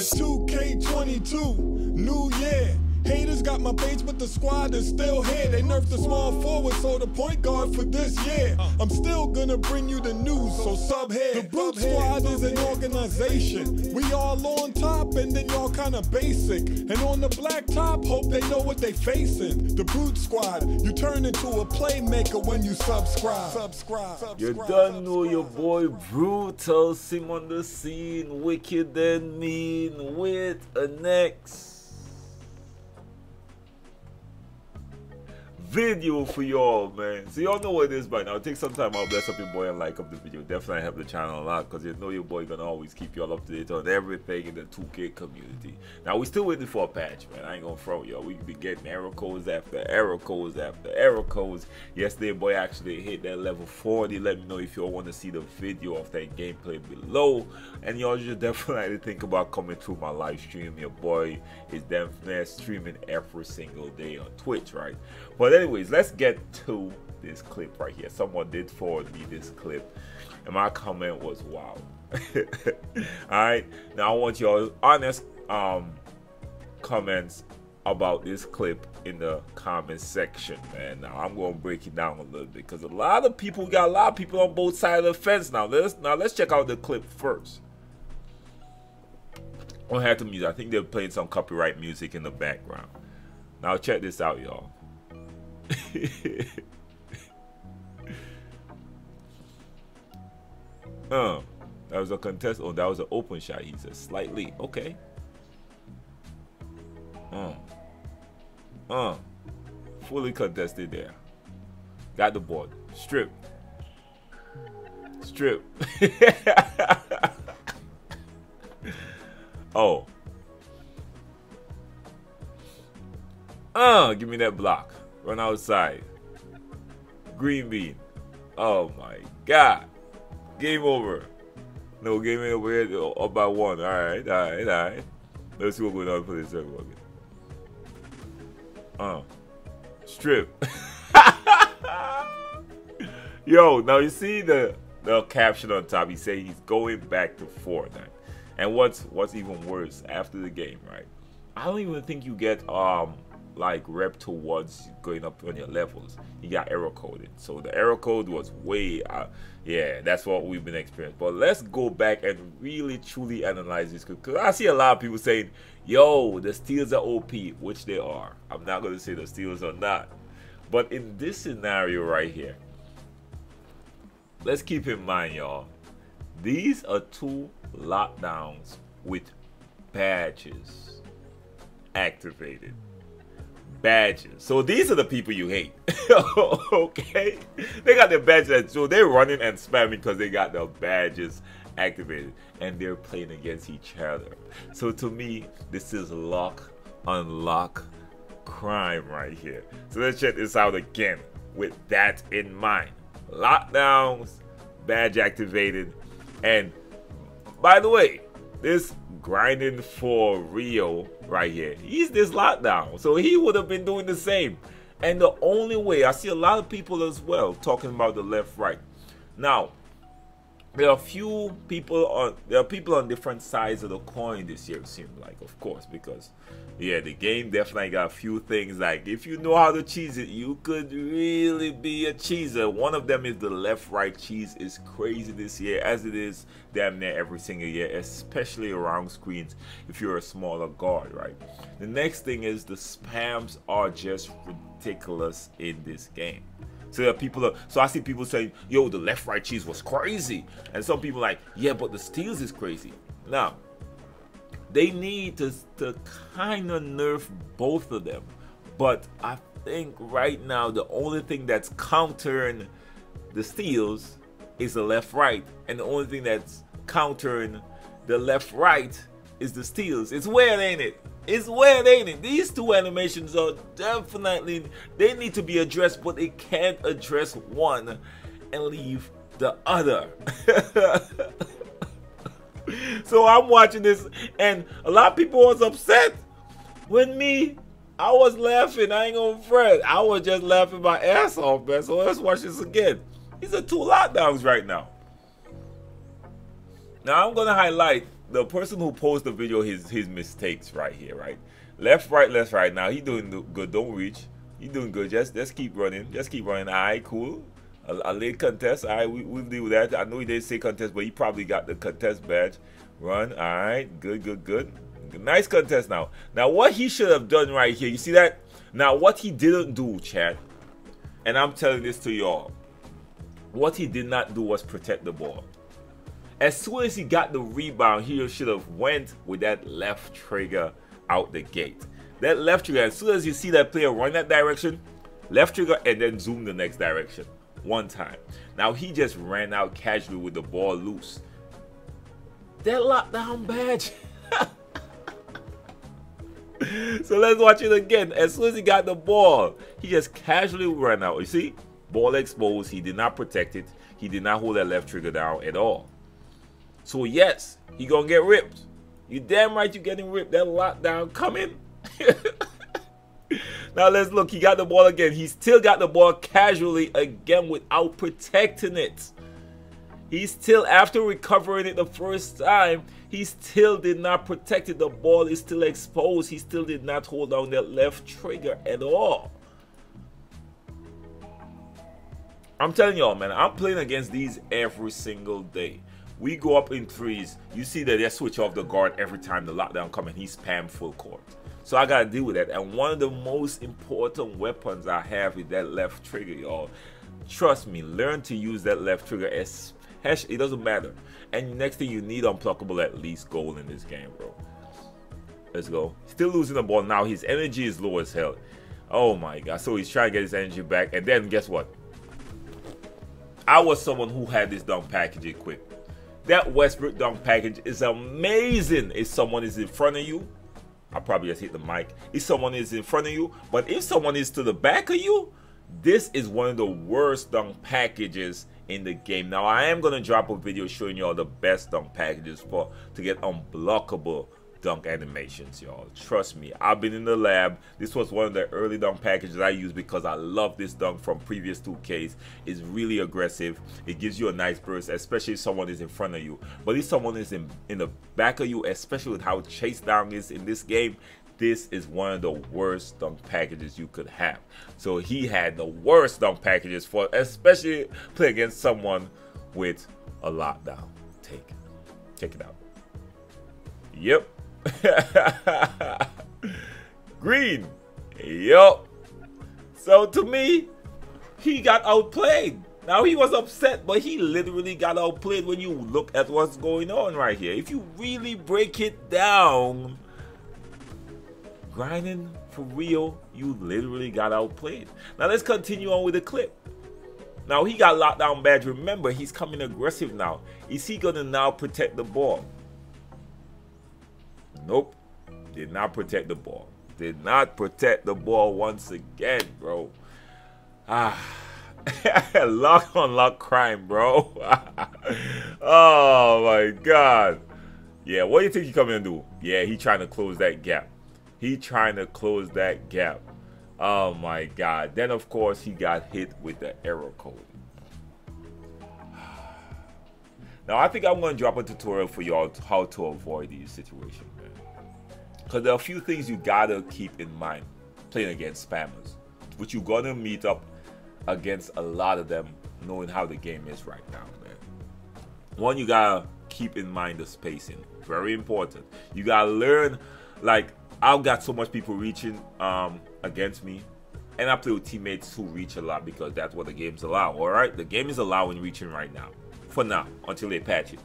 It's 2K22, new year. Haters got my page, but the squad is still here. They nerfed the small forward, so the point guard for this year. I'm still gonna bring you the news, so sub here. The Brute Squad is an organization. We all on top, and then y'all kinda basic. And on the black top, hope they know what they facing. The Brute Squad, you turn into a playmaker when you subscribe. Subscribe. subscribe You done know your boy Brutal Sim on the scene, wicked and mean with an next video for y'all, man. So y'all know what it is by now. Take some time out, bless up your boy and like up the video. Definitely help the channel a lot because you know your boy gonna always keep y'all up to date on everything in the 2K community. Now we still waiting for a patch, man. I ain't gonna throw y'all. We be getting error codes after error codes after error codes. Yesterday, boy actually hit that level 40. Let me know if y'all want to see the video of that gameplay below. And y'all should definitely think about coming through my live stream. Your boy is definitely streaming every single day on Twitch, right? But anyways, let's get to this clip right here. Someone did forward me this clip, and my comment was wow. Alright, now I want y'all honest um comments about this clip in the comment section, man. Now I'm gonna break it down a little bit because a lot of people got a lot of people on both sides of the fence now. Let's now let's check out the clip first. I have to music. I think they're playing some copyright music in the background. Now check this out, y'all. uh, that was a contest. Oh, that was an open shot. He said slightly. Okay. Uh. Uh. Fully contested there. Got the board. Strip. Strip. oh. Uh, give me that block. Run outside. Green bean. Oh my god. Game over. No, game over here up by one. Alright, alright, alright. Let's see what's going on for this second again. Uh. Strip. Yo, now you see the the caption on top. He say he's going back to Fortnite. And what's what's even worse after the game, right? I don't even think you get um like rep towards going up on your levels. You got error coded. So the error code was way uh, yeah that's what we've been experiencing. But let's go back and really truly analyze this. Because i see a lot of people saying yo the steals are op which they are. I'm not going to say the steals are not. But in this scenario right here let's keep in mind y'all these are two lockdowns with patches activated badges. So these are the people you hate. okay? They got their badges, so they're running and spamming because they got their badges activated and they're playing against each other. So to me, this is lock, unlock crime right here. So let's check this out again with that in mind. Lockdowns, badge activated, and by the way, this grinding for real right here. He's this lockdown. So he would have been doing the same. And the only way, I see a lot of people as well talking about the left right. Now, there are a few people on there are people on different sides of the coin this year, it seems like, of course, because yeah, the game definitely got a few things like if you know how to cheese it, you could really be a cheeser. One of them is the left right cheese is crazy this year, as it is damn near every single year, especially around screens if you're a smaller guard, right? The next thing is the spams are just ridiculous in this game. So there are people, so I see people saying, yo, the left right cheese was crazy. And some people like, yeah, but the steals is crazy. Now, they need to, to kind of nerf both of them. But I think right now, the only thing that's countering the steals is the left right. And the only thing that's countering the left right is the steals. It's weird, ain't it? It's weird, ain't it? These two animations are definitely they need to be addressed, but they can't address one and leave the other. so I'm watching this, and a lot of people was upset. with me, I was laughing. I ain't gonna fret. I was just laughing my ass off, man. So let's watch this again. These are two lockdowns right now. Now I'm gonna highlight the person who posted the video his his mistakes right here, right? Left, right, left, right. Now he doing good. Don't reach. He doing good. Just just keep running. Just keep running. All right, cool. A, a late contest. All right, we, we'll deal with that. I know he didn't say contest, but he probably got the contest badge. Run. All right. Good, good, good. Nice contest now. Now, what he should have done right here, you see that? Now, what he didn't do, Chad, and I'm telling this to y'all, what he did not do was protect the ball. As soon as he got the rebound, he should have went with that left trigger out the gate. That left trigger, as soon as you see that player run that direction, left trigger and then zoom the next direction one time. Now he just ran out casually with the ball loose. That lockdown badge. so let's watch it again. As soon as he got the ball, he just casually ran out. You see? Ball exposed. He did not protect it. He did not hold that left trigger down at all. So yes, he gonna get ripped. You damn right you getting ripped. That lockdown coming. now let's look. He got the ball again. He still got the ball casually again without protecting it. He still, after recovering it the first time, he still did not protect it. The ball is still exposed. He still did not hold down that left trigger at all. I'm telling y'all, man, I'm playing against these every single day. We go up in threes. You see that they switch off the guard every time the lockdown come and he spam full court. So I gotta deal with that. And one of the most important weapons I have is that left trigger, y'all. Trust me, learn to use that left trigger. Especially, it doesn't matter. And next thing you need unpluckable at least goal in this game, bro. Let's go. Still losing the ball now. His energy is low as hell. Oh my god. So he's trying to get his energy back. And then guess what? I was someone who had this dunk package equipped. That Westbrook dunk package is amazing if someone is in front of you. I probably just hit the mic. If someone is in front of you, but if someone is to the back of you, this is one of the worst dunk packages in the game. Now I am gonna drop a video showing you all the best dunk packages for to get unblockable dunk animations, y'all. Trust me, I've been in the lab. This was one of the early dunk packages I used because I love this dunk from previous 2Ks. It's really aggressive. It gives you a nice burst, especially if someone is in front of you. But if someone is in, in the back of you, especially with how chase down is in this game, this is one of the worst dunk packages you could have. So he had the worst dunk packages for especially play against someone with a lockdown. Take Check it out. Yep. Green. Yup. So to me, he got outplayed. Now he was upset, but he literally got outplayed when you look at what's going on right here. If you really break it down, grinding for real, you literally got outplayed. Now let's continue on with the clip. Now he got locked down badge. Remember, he's coming aggressive now. Is he gonna now protect the ball? Nope. Did not protect the ball. Did not protect the ball once again, bro. Ah. lock on lock crime, bro. oh my god. Yeah, what do you think he coming to do? Yeah, he trying to close that gap. He trying to close that gap. Oh my god. Then of course he got hit with the error code. Now I think I'm gonna drop a tutorial for y'all how to avoid these situations. Because there are a few things you gotta keep in mind playing against spammers, which you're gonna meet up against a lot of them, knowing how the game is right now, man. One, you gotta keep in mind the spacing, very important. You gotta learn, like, I've got so much people reaching um, against me, and I play with teammates who reach a lot because that's what the game's allow. All right, the game is allowing reaching right now, for now, until they patch it.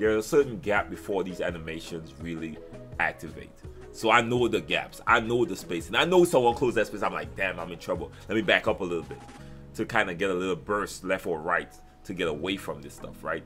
There's a certain gap before these animations really activate. So I know the gaps. I know the space. And I know someone close that space. I'm like, damn, I'm in trouble. Let me back up a little bit to kind of get a little burst left or right to get away from this stuff, right?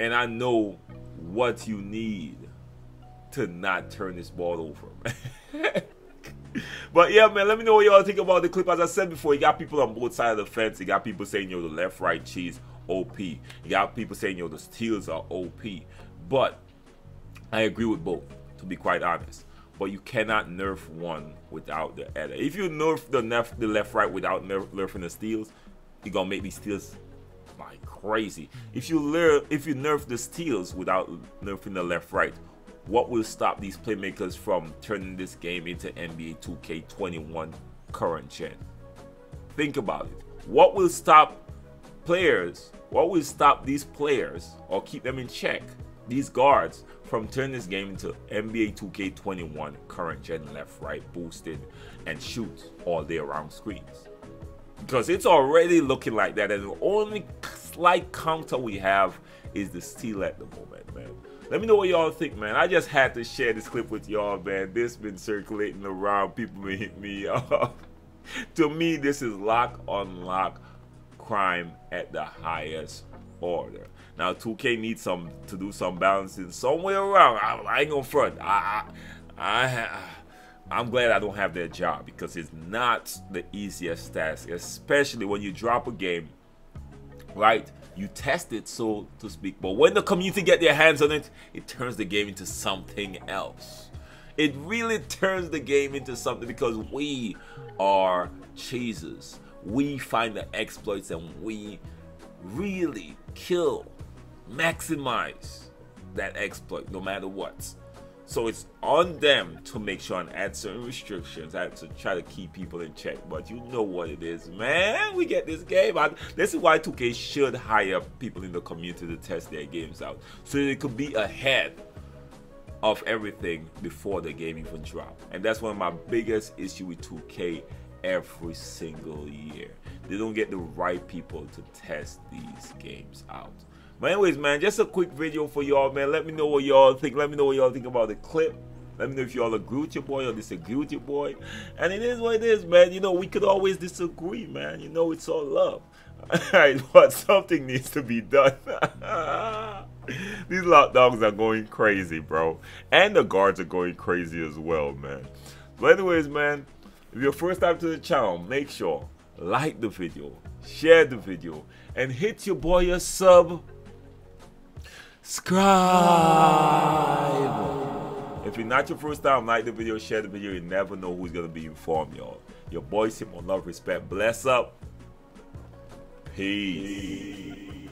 And I know what you need to not turn this ball over. but yeah, man, let me know what y'all think about the clip. As I said before, you got people on both sides of the fence. You got people saying, yo, the left right cheese, OP. You got people saying, yo, the steals are OP. But I agree with both to be quite honest. But you cannot nerf one without the other. If you nerf the left, the left right without nerf, nerfing the steals, you're gonna make these steals like crazy. Mm-hmm. If you learn, if you nerf the steals without nerfing the left right, what will stop these playmakers from turning this game into NBA 2K21 current gen? Think about it. What will stop players? What will stop these players or keep them in check? These guards from turning this game into NBA 2K21 current gen left, right, boosted, and shoot all day around screens. Because it's already looking like that, and the only slight counter we have is the steal at the moment, man. Let me know what y'all think, man. I just had to share this clip with y'all, man. This been circulating around. People been hitting me up. to me, this is lock on lock crime at the highest order. Now 2K needs some to do some balancing somewhere around. I, I ain't gonna front. I, I, I, I'm glad I don't have that job because it's not the easiest task, especially when you drop a game, right? You test it, so to speak. But when the community get their hands on it, it turns the game into something else. It really turns the game into something because we are cheeses. We find the exploits and we really kill maximize that exploit no matter what. So it's on them to make sure and add certain restrictions and to try to keep people in check. But you know what it is, man. We get this game. I, this is why 2K should hire people in the community to test their games out. So they could be ahead of everything before the game even drop. And that's one of my biggest issue with 2K every single year. They don't get the right people to test these games out. But anyways, man, just a quick video for y'all, man. Let me know what y'all think. Let me know what y'all think about the clip. Let me know if y'all agree with your boy or disagree with your boy. And it is what it is, man. You know, we could always disagree, man. You know, it's all love. Alright, but something needs to be done. These lockdowns are going crazy, bro. And the guards are going crazy as well, man. But anyways, man, if you're first time to the channel, make sure like the video, share the video, and hit your boy a sub subscribe. If you're not your first time, like the video, share the video. You never know who's gonna be informed, y'all. Your boy Simon Love Respect. Bless up. Peace. Peace.